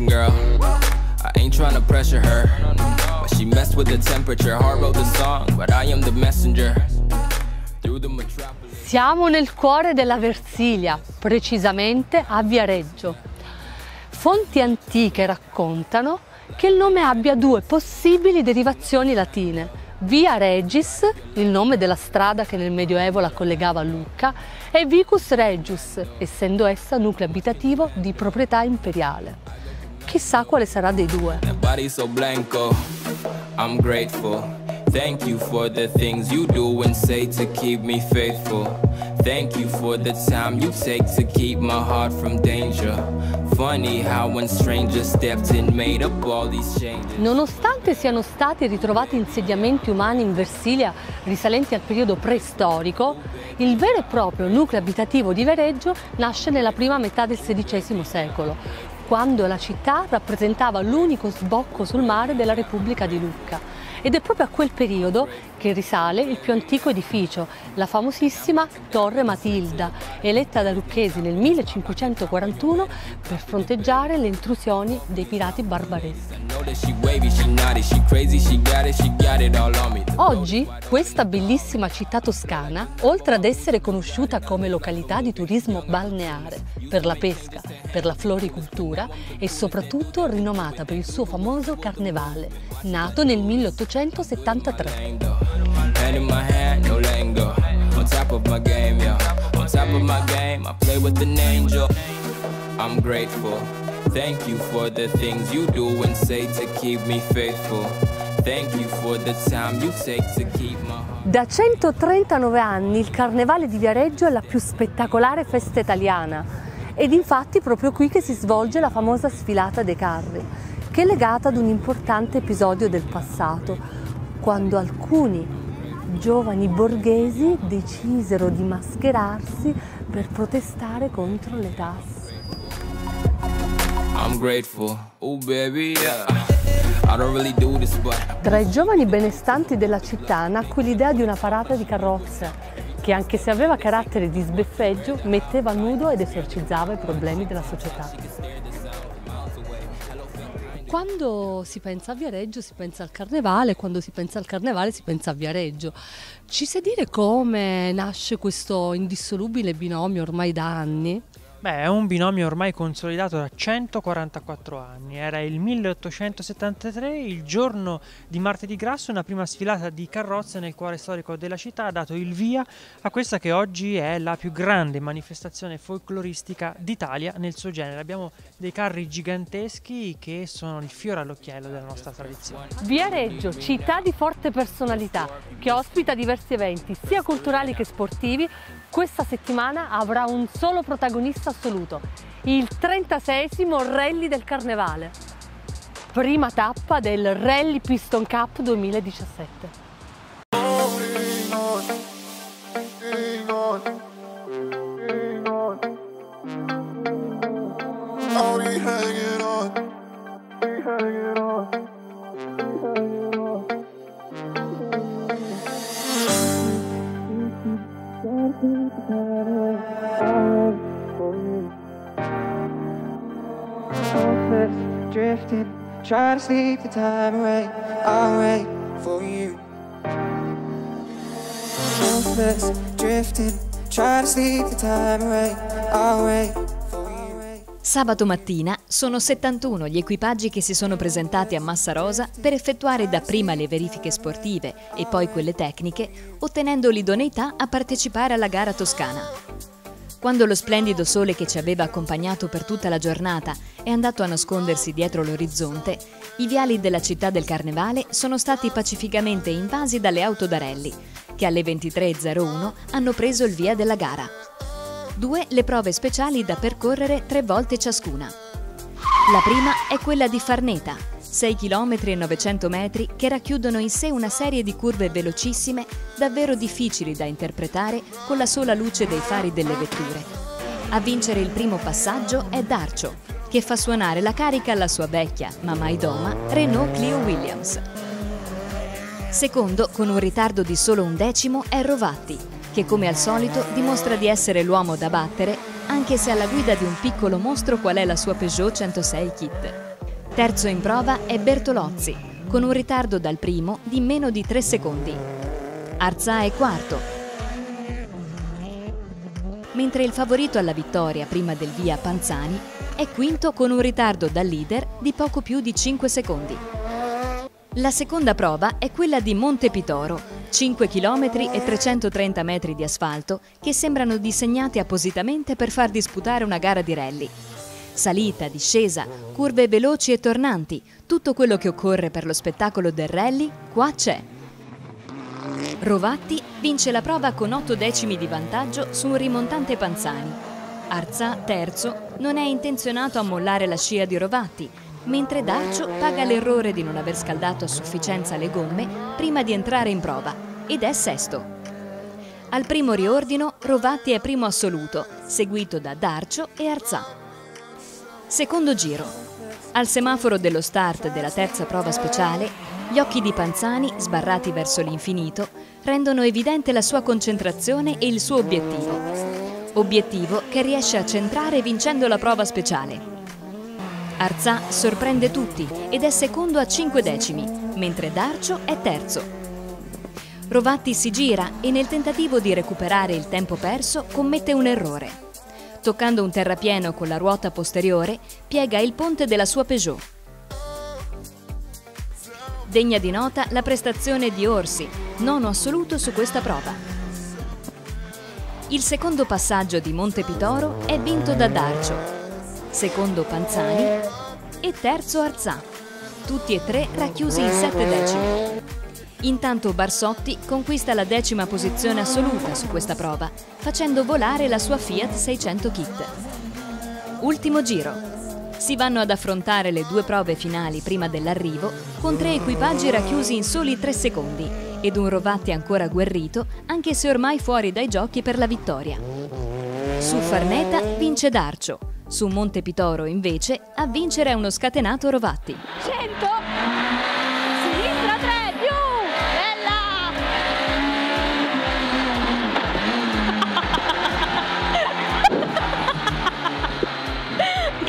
blessing, girl. I ain't trying to pressure her, but she messed with the temperature. Heart wrote the song, but I am the messenger. Siamo nel cuore della Versilia, precisamente a Viareggio. Fonti antiche raccontano che il nome abbia due possibili derivazioni latine. Via Regis, il nome della strada che nel Medioevo la collegava a Lucca, e Vicus Regius, essendo essa nucleo abitativo di proprietà imperiale. Chissà quale sarà dei due. So blanco. I'm grateful. Thank you for the things you do and say to keep me faithful. Thank you for the time you take to keep my heart from danger. Funny how when strangers stepped in made up all these changes. Nonostante siano stati ritrovati insediamenti umani in Versilia risalenti al periodo preistorico, il vero e proprio nucleo abitativo di Vereggio nasce nella prima metà del XVI secolo, quando la città rappresentava l'unico sbocco sul mare della Repubblica di Lucca. Ed è proprio a quel periodo che risale il più antico edificio, la famosissima Torre Matilda, eletta da lucchesi nel 1541 per fronteggiare le intrusioni dei pirati barbareschi. Oggi questa bellissima città toscana, oltre ad essere conosciuta come località di turismo balneare, per la pesca, per la floricultura, è soprattutto rinomata per il suo famoso carnevale, nato nel 1873. With an angel. I'm grateful. Thank you for the things you do and say to keep me faithful. Thank you for the time you take to keep my. Da 139 anni il Carnevale di Viareggio è la più spettacolare festa italiana ed infatti proprio qui che si svolge la famosa sfilata dei carri, che è legata ad un importante episodio del passato, quando alcuni giovani borghesi decisero di mascherarsi per protestare contro le tasse. Tra i giovani benestanti della città nacque l'idea di una parata di carrozze che anche se aveva carattere di sbeffeggio metteva a nudo ed esorcizzava i problemi della società. Quando si pensa a Viareggio si pensa al carnevale, quando si pensa al carnevale si pensa a Viareggio. Ci sa dire come nasce questo indissolubile binomio ormai da anni? Beh, è un binomio ormai consolidato da 144 anni. Era il 1873, il giorno di martedì grasso, una prima sfilata di carrozze nel cuore storico della città ha dato il via a questa che oggi è la più grande manifestazione folcloristica d'Italia nel suo genere. Abbiamo dei carri giganteschi che sono il fiore all'occhiello della nostra tradizione. Viareggio, città di forte personalità, che ospita diversi eventi, sia culturali che sportivi, questa settimana avrà un solo protagonista assoluto, il 36 Rally del Carnevale. Prima tappa del Rally Piston Cup 2017. Sleep the time away. I'll for you. Hopeless, drifting, try to sleep the time away. I'll. Sabato mattina sono 71 gli equipaggi che si sono presentati a Massa Rosa per effettuare dapprima le verifiche sportive e poi quelle tecniche, ottenendo l'idoneità a partecipare alla gara toscana. Quando lo splendido sole che ci aveva accompagnato per tutta la giornata è andato a nascondersi dietro l'orizzonte, i viali della città del Carnevale sono stati pacificamente invasi dalle auto da rally, che alle 23.01 hanno preso il via della gara. Due le prove speciali da percorrere tre volte ciascuna. La prima è quella di Farneta, 6 km e 900 metri che racchiudono in sé una serie di curve velocissime davvero difficili da interpretare con la sola luce dei fari delle vetture. A vincere il primo passaggio è Darcio, che fa suonare la carica alla sua vecchia, ma mai doma, Renault Clio Williams. Secondo, con un ritardo di solo un decimo, è Rovatti, che come al solito dimostra di essere l'uomo da battere, anche se alla guida di un piccolo mostro qual è la sua Peugeot 106 Kit. Terzo in prova è Bertolozzi, con un ritardo dal primo di meno di 3 secondi. Arza è quarto, mentre il favorito alla vittoria prima del via Panzani è quinto con un ritardo dal leader di poco più di 5 secondi. La seconda prova è quella di Monte Pitoro, 5 km e 330 metri di asfalto che sembrano disegnati appositamente per far disputare una gara di rally. Salita, discesa, curve veloci e tornanti, tutto quello che occorre per lo spettacolo del rally, qua c'è. Rovatti vince la prova con 8 decimi di vantaggio su un rimontante Panzani. Arza, terzo, non è intenzionato a mollare la scia di Rovatti, mentre Darcio paga l'errore di non aver scaldato a sufficienza le gomme prima di entrare in prova ed è sesto. Al primo riordino Rovatti è primo assoluto, seguito da Darcio e Arzà. Secondo giro. Al semaforo dello start della terza prova speciale, gli occhi di Panzani, sbarrati verso l'infinito, rendono evidente la sua concentrazione e il suo obiettivo. Obiettivo che riesce a centrare vincendo la prova speciale. Arzà sorprende tutti ed è secondo a 5 decimi, mentre Darcio è terzo. Rovatti si gira e nel tentativo di recuperare il tempo perso commette un errore. Toccando un terrapieno con la ruota posteriore, piega il ponte della sua Peugeot. Degna di nota la prestazione di Orsi, nono assoluto su questa prova. Il secondo passaggio di Monte Pitoro è vinto da Darcio, secondo Panzani e terzo Arzà, tutti e tre racchiusi in sette decimi. Intanto Barsotti conquista la decima posizione assoluta su questa prova, facendo volare la sua Fiat 600 Kit. Ultimo giro. Si vanno ad affrontare le due prove finali prima dell'arrivo, con tre equipaggi racchiusi in soli tre secondi ed un Rovatti ancora agguerrito, anche se ormai fuori dai giochi per la vittoria. Su Farneta vince Darcio, su Monte Pitoro, invece, a vincere è uno scatenato Rovatti. 100!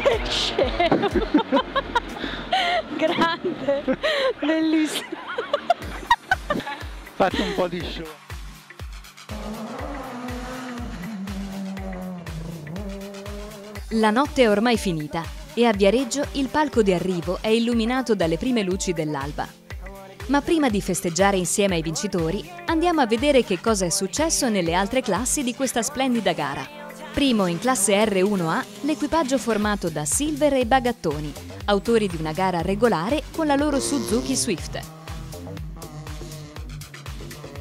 Che scemo! Grande! Bellissimo! Fate un po' di show. La notte è ormai finita e a Viareggio il palco di arrivo è illuminato dalle prime luci dell'alba. Ma prima di festeggiare insieme ai vincitori, andiamo a vedere che cosa è successo nelle altre classi di questa splendida gara. Primo in classe R1A l'equipaggio formato da Silver e Bagattoni, autori di una gara regolare con la loro Suzuki Swift.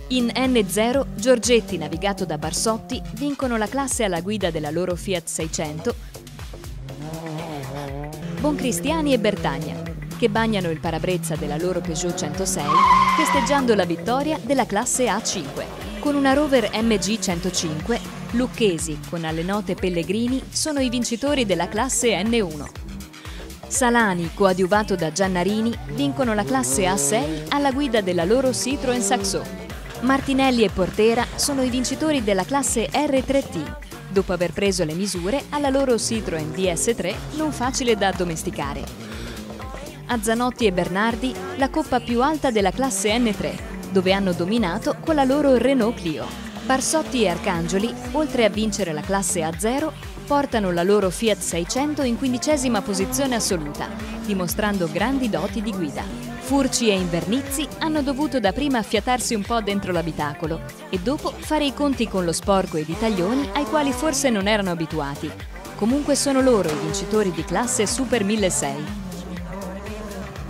In N0 Giorgetti, navigato da Barsotti, vincono la classe alla guida della loro Fiat 600 Boncristiani e Bertagna, che bagnano il parabrezza della loro Peugeot 106 festeggiando la vittoria della classe A5. Con una Rover MG 105, Lucchesi con alle note Pellegrini sono i vincitori della classe N1. Salani, coadiuvato da Giannarini, vincono la classe A6 alla guida della loro Citroën Saxo. Martinelli e Portera sono i vincitori della classe R3T dopo aver preso le misure alla loro Citroën DS3 non facile da addomesticare. A Zanotti e Bernardi la coppa più alta della classe N3, dove hanno dominato con la loro Renault Clio. Barsotti e Arcangeli, oltre a vincere la classe A0, portano la loro Fiat 600 in quindicesima posizione assoluta, dimostrando grandi doti di guida. Furci e Invernizzi hanno dovuto dapprima affiatarsi un po' dentro l'abitacolo e dopo fare i conti con lo sporco e i taglioni ai quali forse non erano abituati. Comunque sono loro i vincitori di classe Super 1600.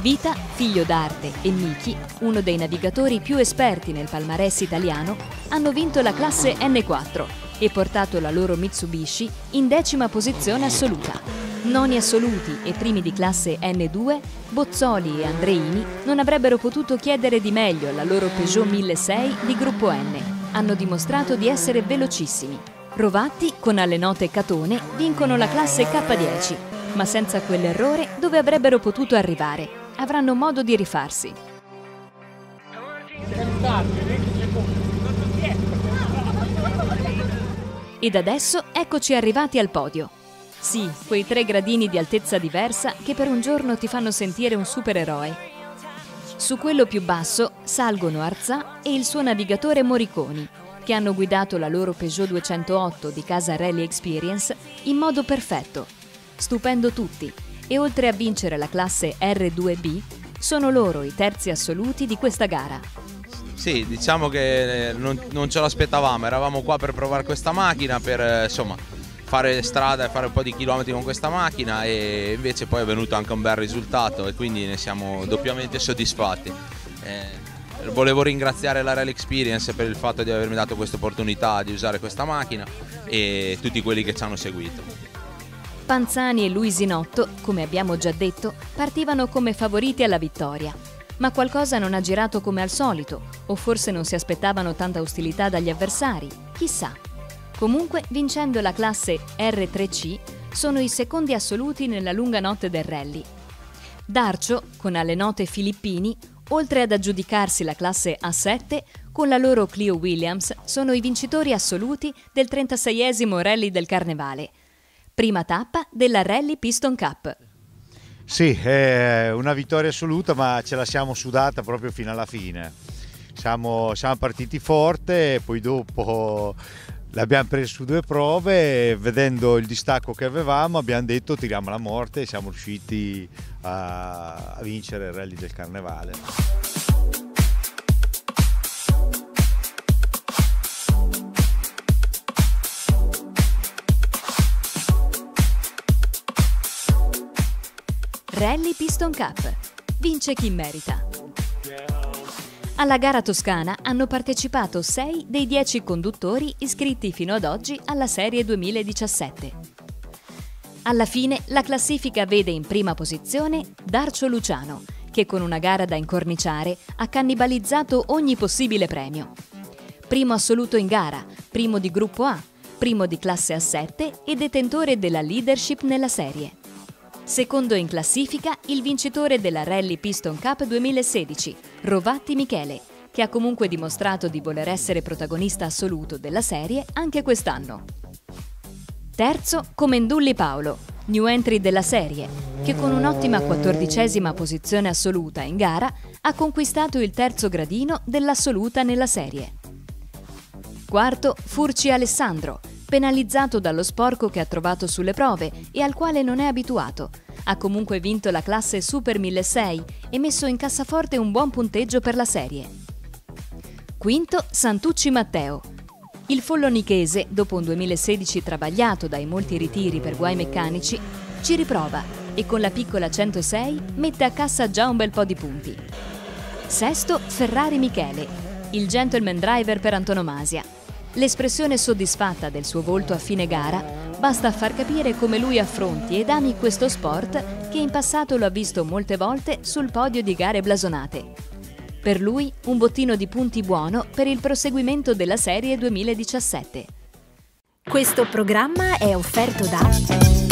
Vita, figlio d'arte, e Miki, uno dei navigatori più esperti nel palmarès italiano, hanno vinto la classe N4 e portato la loro Mitsubishi in decima posizione assoluta. Noni assoluti e primi di classe N2, Bozzoli e Andreini non avrebbero potuto chiedere di meglio alla loro Peugeot 1006 di gruppo N. Hanno dimostrato di essere velocissimi. Rovatti, con alle note Catone, vincono la classe K10, ma senza quell'errore dove avrebbero potuto arrivare. Avranno modo di rifarsi. Ed adesso eccoci arrivati al podio. Sì, quei tre gradini di altezza diversa che per un giorno ti fanno sentire un supereroe. Su quello più basso salgono Arzà e il suo navigatore Moriconi, che hanno guidato la loro Peugeot 208 di casa Rally Experience in modo perfetto, stupendo tutti, e oltre a vincere la classe R2B, sono loro i terzi assoluti di questa gara. Sì, diciamo che eh, non, non ce l'aspettavamo, eravamo qua per provare questa macchina, per eh, insomma, fare strada e fare un po' di chilometri con questa macchina e invece poi è venuto anche un bel risultato e quindi ne siamo doppiamente soddisfatti. Eh, volevo ringraziare la Rally Experience per il fatto di avermi dato questa opportunità di usare questa macchina e tutti quelli che ci hanno seguito. Panzani e Luisinotto, come abbiamo già detto, partivano come favoriti alla vittoria. Ma qualcosa non ha girato come al solito, o forse non si aspettavano tanta ostilità dagli avversari, chissà. Comunque, vincendo la classe R3C, sono i secondi assoluti nella lunga notte del rally. Darcio, con alle note Filippini, oltre ad aggiudicarsi la classe A7, con la loro Clio Williams sono i vincitori assoluti del 36esimo rally del Carnevale, prima tappa della Rally Piston Cup. Sì, è una vittoria assoluta, ma ce la siamo sudata proprio fino alla fine. Siamo, siamo partiti forte poi dopo l'abbiamo preso su due prove e vedendo il distacco che avevamo abbiamo detto tiriamo la morte e siamo riusciti a, a vincere il rally del carnevale. Rally Piston Cup. Vince chi merita. Alla gara toscana hanno partecipato 6 dei 10 conduttori iscritti fino ad oggi alla serie 2017. Alla fine la classifica vede in prima posizione Darcio Luciano, che con una gara da incorniciare ha cannibalizzato ogni possibile premio. Primo assoluto in gara, primo di gruppo A, primo di classe A7 e detentore della leadership nella serie. Secondo in classifica il vincitore della Rally Piston Cup 2016, Rovatti Michele, che ha comunque dimostrato di voler essere protagonista assoluto della serie anche quest'anno. Terzo, Comendulli Paolo, new entry della serie, che con un'ottima quattordicesima posizione assoluta in gara ha conquistato il terzo gradino dell'assoluta nella serie. Quarto, Furci Alessandro, penalizzato dallo sporco che ha trovato sulle prove e al quale non è abituato. Ha comunque vinto la classe Super 1600 e messo in cassaforte un buon punteggio per la serie. Quinto, Santucci Matteo. Il follonichese, dopo un 2016 travagliato dai molti ritiri per guai meccanici, ci riprova e con la piccola 106 mette a cassa già un bel po' di punti. Sesto, Ferrari Michele, il gentleman driver per antonomasia. L'espressione soddisfatta del suo volto a fine gara basta a far capire come lui affronti ed ami questo sport che in passato lo ha visto molte volte sul podio di gare blasonate. Per lui un bottino di punti buono per il proseguimento della serie 2017. Questo programma è offerto da